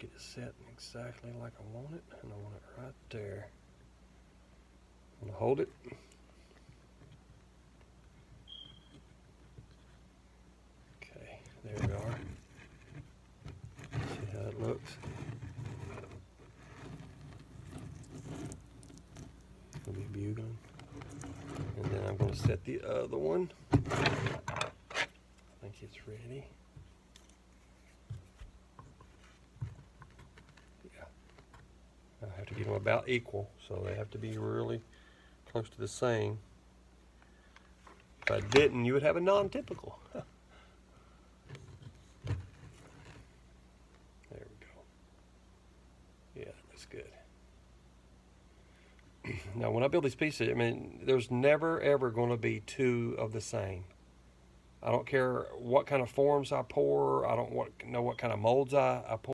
get it set exactly like I want it, and I want it right there. I'm gonna hold it. Okay, there we are. See how it looks? Gonna be bugling. And then I'm gonna set the other one. I think it's ready. Yeah. I have to get them about equal, so they have to be really close to the same. If I didn't, you would have a non-typical. there we go. Yeah, that looks good. now, when I build these pieces, I mean, there's never ever going to be two of the same. I don't care what kind of forms I pour. I don't know what kind of molds I, I pour.